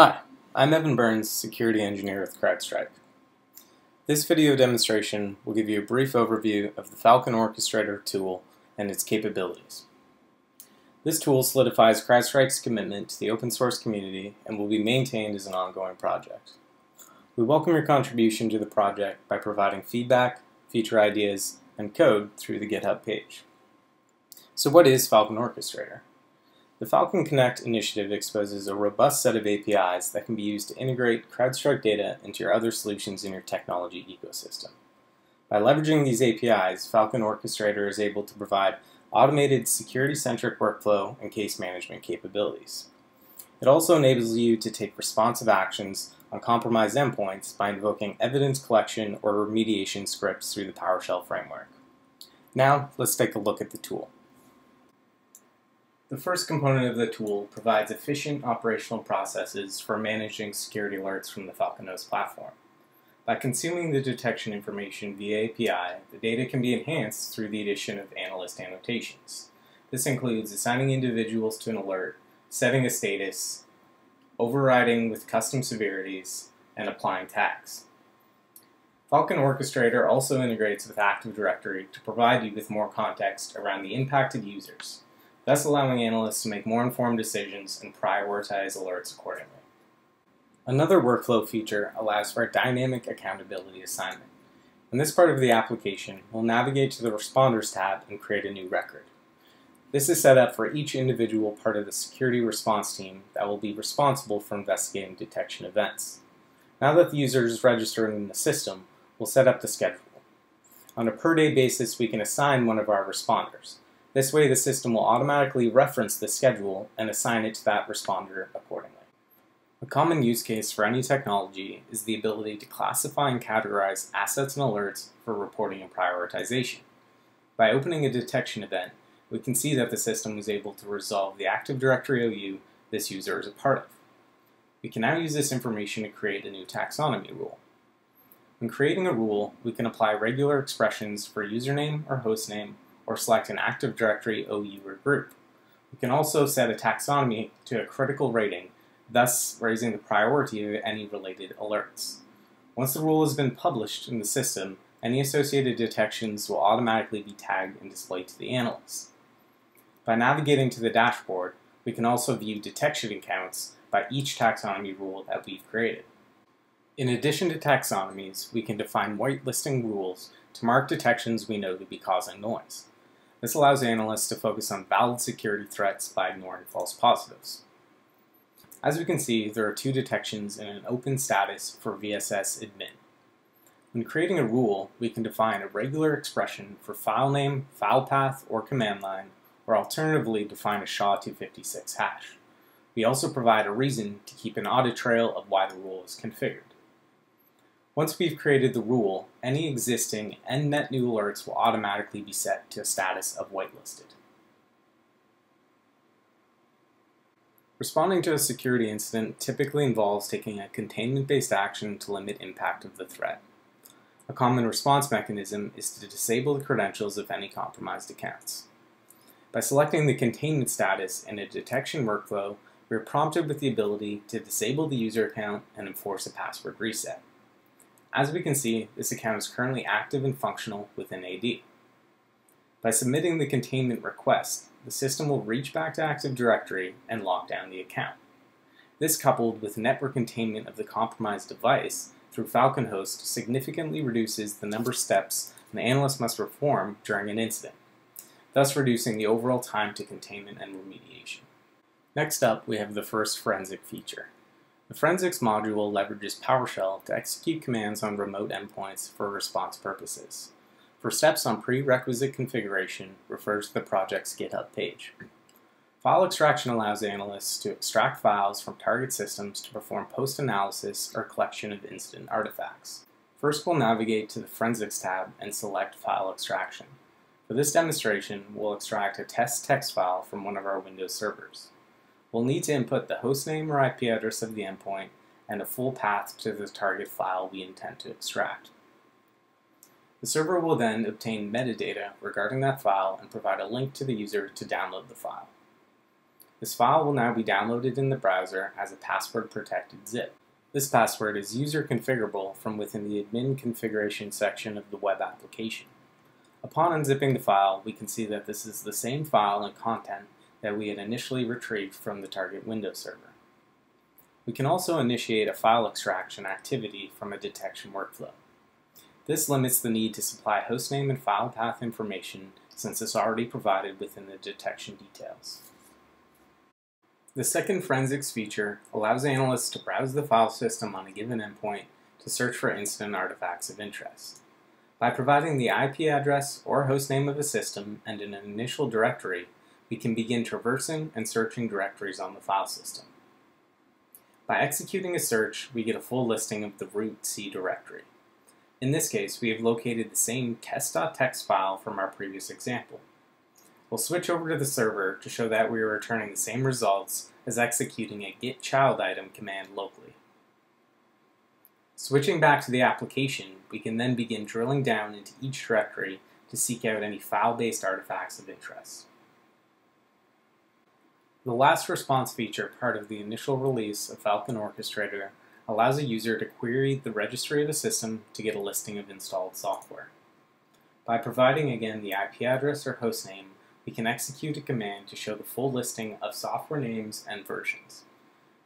Hi, I'm Evan Burns, Security Engineer with CrowdStrike. This video demonstration will give you a brief overview of the Falcon Orchestrator tool and its capabilities. This tool solidifies CrowdStrike's commitment to the open source community and will be maintained as an ongoing project. We welcome your contribution to the project by providing feedback, feature ideas, and code through the GitHub page. So what is Falcon Orchestrator? The Falcon Connect initiative exposes a robust set of APIs that can be used to integrate CrowdStrike data into your other solutions in your technology ecosystem. By leveraging these APIs, Falcon Orchestrator is able to provide automated security-centric workflow and case management capabilities. It also enables you to take responsive actions on compromised endpoints by invoking evidence collection or remediation scripts through the PowerShell framework. Now, let's take a look at the tool. The first component of the tool provides efficient operational processes for managing security alerts from the Falcon Host platform. By consuming the detection information via API, the data can be enhanced through the addition of analyst annotations. This includes assigning individuals to an alert, setting a status, overriding with custom severities, and applying tags. Falcon Orchestrator also integrates with Active Directory to provide you with more context around the impacted users thus allowing analysts to make more informed decisions and prioritize alerts accordingly. Another workflow feature allows for a dynamic accountability assignment. In this part of the application, we'll navigate to the Responders tab and create a new record. This is set up for each individual part of the security response team that will be responsible for investigating detection events. Now that the user is registered in the system, we'll set up the schedule. On a per-day basis, we can assign one of our responders. This way the system will automatically reference the schedule and assign it to that responder accordingly. A common use case for any technology is the ability to classify and categorize assets and alerts for reporting and prioritization. By opening a detection event, we can see that the system was able to resolve the Active Directory OU this user is a part of. We can now use this information to create a new taxonomy rule. When creating a rule, we can apply regular expressions for username or hostname or select an Active Directory OU or group. We can also set a taxonomy to a critical rating, thus raising the priority of any related alerts. Once the rule has been published in the system, any associated detections will automatically be tagged and displayed to the analyst. By navigating to the dashboard, we can also view detection counts by each taxonomy rule that we've created. In addition to taxonomies, we can define whitelisting rules to mark detections we know to be causing noise. This allows analysts to focus on valid security threats by ignoring false positives. As we can see, there are two detections in an open status for VSS admin. When creating a rule, we can define a regular expression for file name, file path, or command line, or alternatively define a SHA-256 hash. We also provide a reason to keep an audit trail of why the rule is configured. Once we've created the rule, any existing and net new alerts will automatically be set to a status of whitelisted. Responding to a security incident typically involves taking a containment-based action to limit impact of the threat. A common response mechanism is to disable the credentials of any compromised accounts. By selecting the containment status in a detection workflow, we are prompted with the ability to disable the user account and enforce a password reset. As we can see, this account is currently active and functional within AD. By submitting the containment request, the system will reach back to Active Directory and lock down the account. This coupled with network containment of the compromised device through Falcon Host significantly reduces the number of steps an analyst must perform during an incident, thus reducing the overall time to containment and remediation. Next up, we have the first forensic feature, the Forensics module leverages PowerShell to execute commands on remote endpoints for response purposes. For steps on prerequisite configuration, refer to the project's GitHub page. File extraction allows analysts to extract files from target systems to perform post-analysis or collection of incident artifacts. First, we'll navigate to the Forensics tab and select File Extraction. For this demonstration, we'll extract a test text file from one of our Windows servers. We'll need to input the hostname or IP address of the endpoint and a full path to the target file we intend to extract. The server will then obtain metadata regarding that file and provide a link to the user to download the file. This file will now be downloaded in the browser as a password-protected zip. This password is user configurable from within the admin configuration section of the web application. Upon unzipping the file, we can see that this is the same file and content that we had initially retrieved from the target Windows server. We can also initiate a file extraction activity from a detection workflow. This limits the need to supply hostname and file path information since it's already provided within the detection details. The second forensics feature allows analysts to browse the file system on a given endpoint to search for incident artifacts of interest. By providing the IP address or hostname of a system and an initial directory, we can begin traversing and searching directories on the file system. By executing a search, we get a full listing of the root C directory. In this case, we have located the same test.txt file from our previous example. We'll switch over to the server to show that we are returning the same results as executing a get child item command locally. Switching back to the application, we can then begin drilling down into each directory to seek out any file-based artifacts of interest. The last response feature, part of the initial release of Falcon Orchestrator, allows a user to query the registry of a system to get a listing of installed software. By providing again the IP address or hostname, we can execute a command to show the full listing of software names and versions.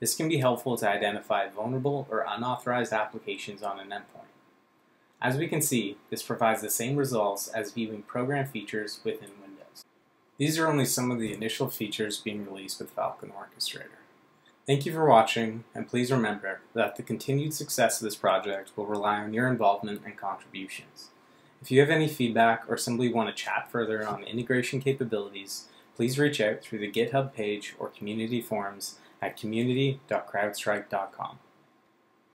This can be helpful to identify vulnerable or unauthorized applications on an endpoint. As we can see, this provides the same results as viewing program features within. These are only some of the initial features being released with Falcon Orchestrator. Thank you for watching, and please remember that the continued success of this project will rely on your involvement and contributions. If you have any feedback or simply want to chat further on integration capabilities, please reach out through the GitHub page or community forums at community.crowdstrike.com.